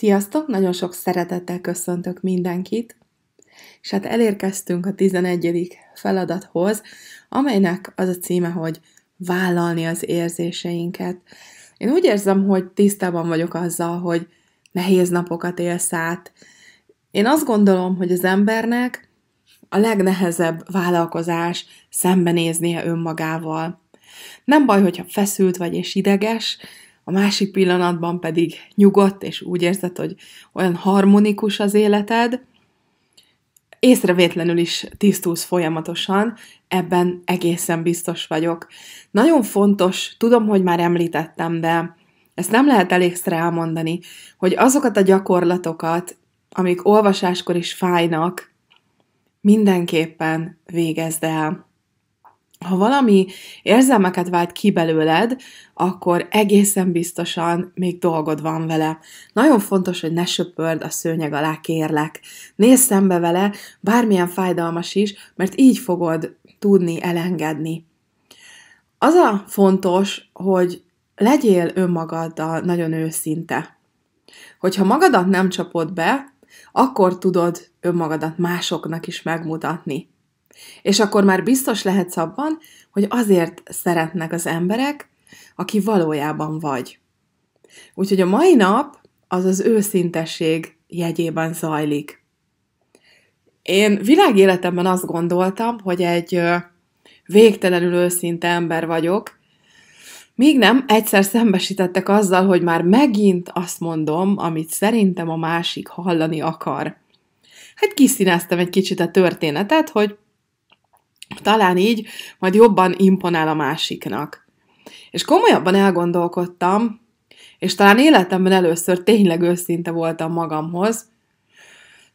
Sziasztok! Nagyon sok szeretettel köszöntök mindenkit, és hát elérkeztünk a 11. feladathoz, amelynek az a címe, hogy vállalni az érzéseinket. Én úgy érzem, hogy tisztában vagyok azzal, hogy nehéz napokat élsz át. Én azt gondolom, hogy az embernek a legnehezebb vállalkozás szembenéznie önmagával. Nem baj, hogyha feszült vagy és ideges, a másik pillanatban pedig nyugodt, és úgy érzed, hogy olyan harmonikus az életed, észrevétlenül is tisztulsz folyamatosan, ebben egészen biztos vagyok. Nagyon fontos, tudom, hogy már említettem, de ezt nem lehet elégszer elmondani, hogy azokat a gyakorlatokat, amik olvasáskor is fájnak, mindenképpen végezd el ha valami érzelmeket vált ki belőled, akkor egészen biztosan még dolgod van vele. Nagyon fontos, hogy ne söpörd a szőnyeg alá, kérlek. Nézz szembe vele, bármilyen fájdalmas is, mert így fogod tudni elengedni. Az a fontos, hogy legyél önmagaddal nagyon őszinte. Hogyha magadat nem csapod be, akkor tudod önmagadat másoknak is megmutatni. És akkor már biztos lehetsz abban, hogy azért szeretnek az emberek, aki valójában vagy. Úgyhogy a mai nap az az őszintesség jegyében zajlik. Én világéletemben azt gondoltam, hogy egy végtelenül őszinte ember vagyok, míg nem egyszer szembesítettek azzal, hogy már megint azt mondom, amit szerintem a másik hallani akar. Hát kiszíneztem egy kicsit a történetet, hogy talán így majd jobban imponál a másiknak. És komolyabban elgondolkodtam, és talán életemben először tényleg őszinte voltam magamhoz,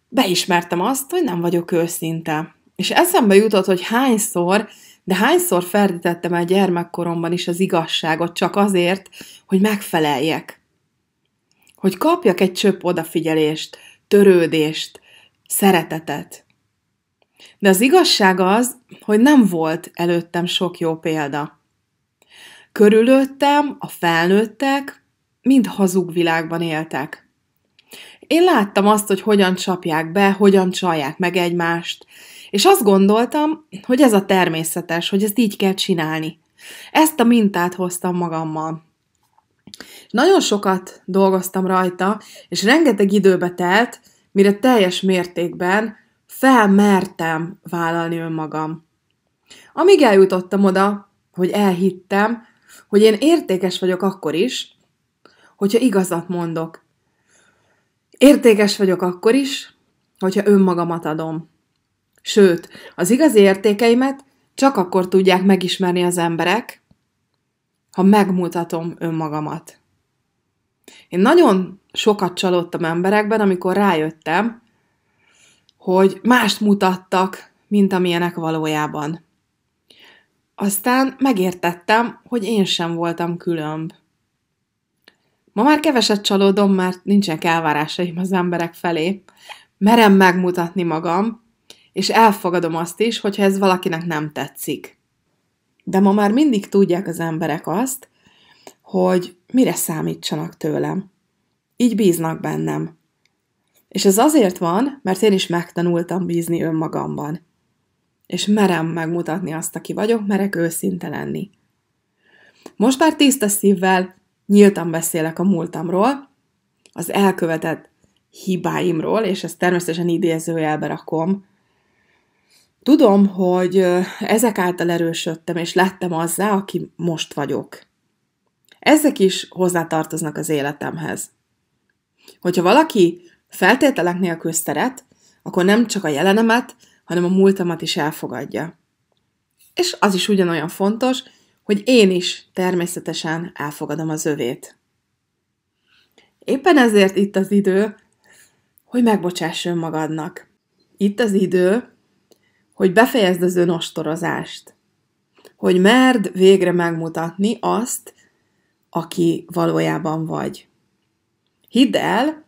beismertem azt, hogy nem vagyok őszinte. És eszembe jutott, hogy hányszor, de hányszor ferdítettem el gyermekkoromban is az igazságot csak azért, hogy megfeleljek. Hogy kapjak egy csöpp odafigyelést, törődést, szeretetet. De az igazság az, hogy nem volt előttem sok jó példa. Körülöttem a felnőttek mind hazug világban éltek. Én láttam azt, hogy hogyan csapják be, hogyan csalják meg egymást, és azt gondoltam, hogy ez a természetes, hogy ezt így kell csinálni. Ezt a mintát hoztam magammal. Nagyon sokat dolgoztam rajta, és rengeteg időbe telt, mire teljes mértékben felmertem vállalni önmagam. Amíg eljutottam oda, hogy elhittem, hogy én értékes vagyok akkor is, hogyha igazat mondok. Értékes vagyok akkor is, hogyha önmagamat adom. Sőt, az igazi értékeimet csak akkor tudják megismerni az emberek, ha megmutatom önmagamat. Én nagyon sokat csalódtam emberekben, amikor rájöttem, hogy mást mutattak, mint amilyenek valójában. Aztán megértettem, hogy én sem voltam különb. Ma már keveset csalódom, mert nincsenek elvárásaim az emberek felé. Merem megmutatni magam, és elfogadom azt is, hogyha ez valakinek nem tetszik. De ma már mindig tudják az emberek azt, hogy mire számítsanak tőlem. Így bíznak bennem. És ez azért van, mert én is megtanultam bízni önmagamban. És merem megmutatni azt, aki vagyok, merek őszinte lenni. Most már tiszta szívvel nyíltan beszélek a múltamról, az elkövetett hibáimról, és ezt természetesen idézőjelbe rakom. Tudom, hogy ezek által erősödtem, és lettem azzá, aki most vagyok. Ezek is hozzátartoznak az életemhez. Hogyha valaki feltételek nélkül szeret, akkor nem csak a jelenemet, hanem a múltamat is elfogadja. És az is ugyanolyan fontos, hogy én is természetesen elfogadom az övét. Éppen ezért itt az idő, hogy megbocsáss önmagadnak. Itt az idő, hogy befejezd az önostorozást. Hogy merd végre megmutatni azt, aki valójában vagy. Hidd el,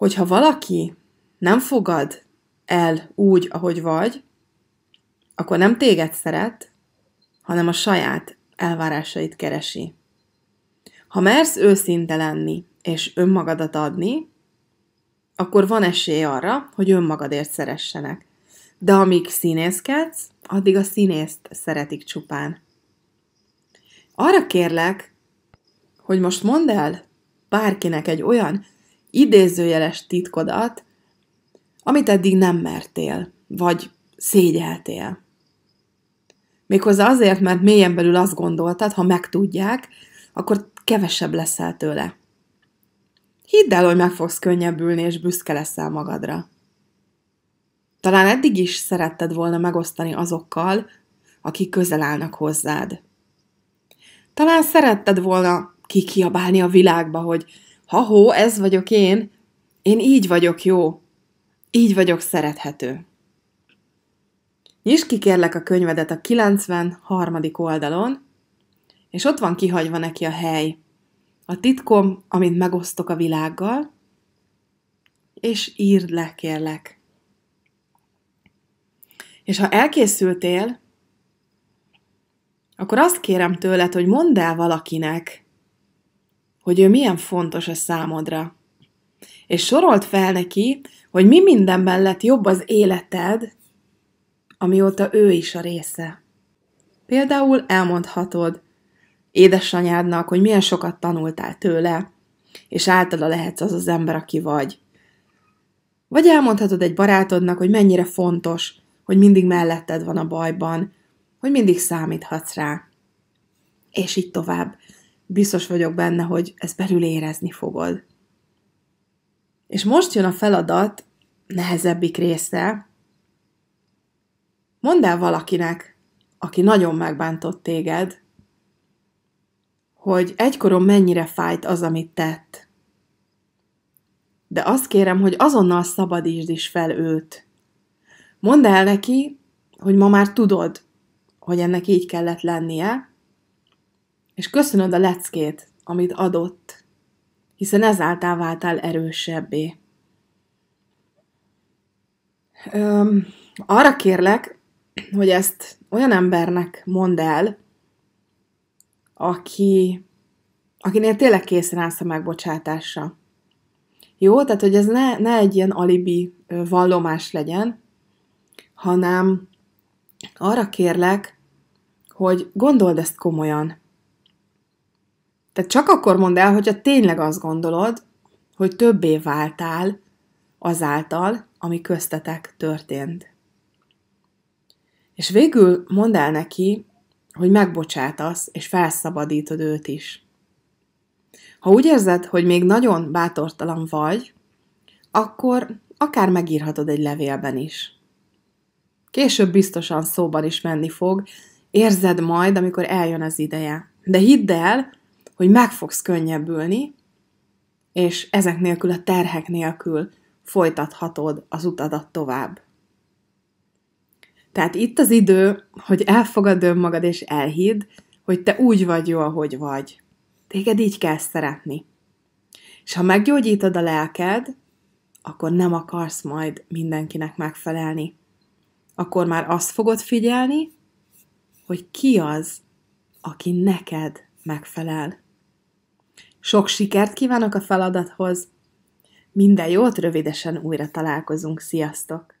hogyha valaki nem fogad el úgy, ahogy vagy, akkor nem téged szeret, hanem a saját elvárásait keresi. Ha mersz őszinte lenni, és önmagadat adni, akkor van esély arra, hogy önmagadért szeressenek. De amíg színészkedsz, addig a színészt szeretik csupán. Arra kérlek, hogy most mondd el bárkinek egy olyan idézőjeles titkodat, amit eddig nem mertél, vagy szégyeltél. Méghozzá azért, mert mélyen belül azt gondoltad, ha megtudják, akkor kevesebb leszel tőle. Hidd el, hogy meg fogsz könnyebbülni, és büszke leszel magadra. Talán eddig is szeretted volna megosztani azokkal, akik közel állnak hozzád. Talán szeretted volna kikiabálni a világba, hogy ha-hó, ez vagyok én, én így vagyok jó, így vagyok szerethető. Nyisd ki kérlek a könyvedet a 93. oldalon, és ott van kihagyva neki a hely. A titkom, amit megosztok a világgal, és írd le, kérlek. És ha elkészültél, akkor azt kérem tőled, hogy mondd el valakinek, hogy ő milyen fontos a számodra. És sorolt fel neki, hogy mi mindenben lett jobb az életed, amióta ő is a része. Például elmondhatod édesanyádnak, hogy milyen sokat tanultál tőle, és általa lehetsz az az ember, aki vagy. Vagy elmondhatod egy barátodnak, hogy mennyire fontos, hogy mindig melletted van a bajban, hogy mindig számíthatsz rá. És így tovább. Biztos vagyok benne, hogy ezt belül érezni fogod. És most jön a feladat nehezebbik része, Mondd el valakinek, aki nagyon megbántott téged, hogy egykoron mennyire fájt az, amit tett. De azt kérem, hogy azonnal szabadítsd is fel őt. Mondd el neki, hogy ma már tudod, hogy ennek így kellett lennie, és köszönöd a leckét, amit adott, hiszen ezáltal váltál erősebbé. Öm, arra kérlek, hogy ezt olyan embernek mondd el, aki, akinél tényleg készen állsz a megbocsátásra. Jó, tehát hogy ez ne, ne egy ilyen alibi vallomás legyen, hanem arra kérlek, hogy gondold ezt komolyan. Tehát csak akkor mondd el, hogyha tényleg azt gondolod, hogy többé váltál azáltal, ami köztetek történt. És végül mondd el neki, hogy megbocsátasz, és felszabadítod őt is. Ha úgy érzed, hogy még nagyon bátortalan vagy, akkor akár megírhatod egy levélben is. Később biztosan szóban is menni fog, érzed majd, amikor eljön az ideje. De hidd el, hogy meg fogsz könnyebbülni, és ezek nélkül a terhek nélkül folytathatod az utadat tovább. Tehát itt az idő, hogy elfogadd önmagad és elhidd, hogy te úgy vagy jó, ahogy vagy. Téged így kell szeretni. És ha meggyógyítod a lelked, akkor nem akarsz majd mindenkinek megfelelni. Akkor már azt fogod figyelni, hogy ki az, aki neked megfelel. Sok sikert kívánok a feladathoz, minden jót, rövidesen újra találkozunk, sziasztok!